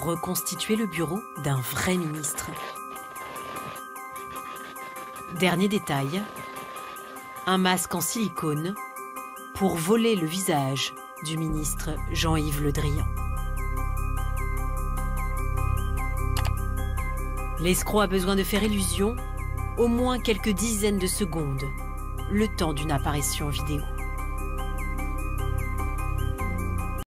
reconstituer le bureau d'un vrai ministre. Dernier détail, un masque en silicone pour voler le visage du ministre Jean-Yves Le Drian. L'escroc a besoin de faire illusion au moins quelques dizaines de secondes, le temps d'une apparition vidéo.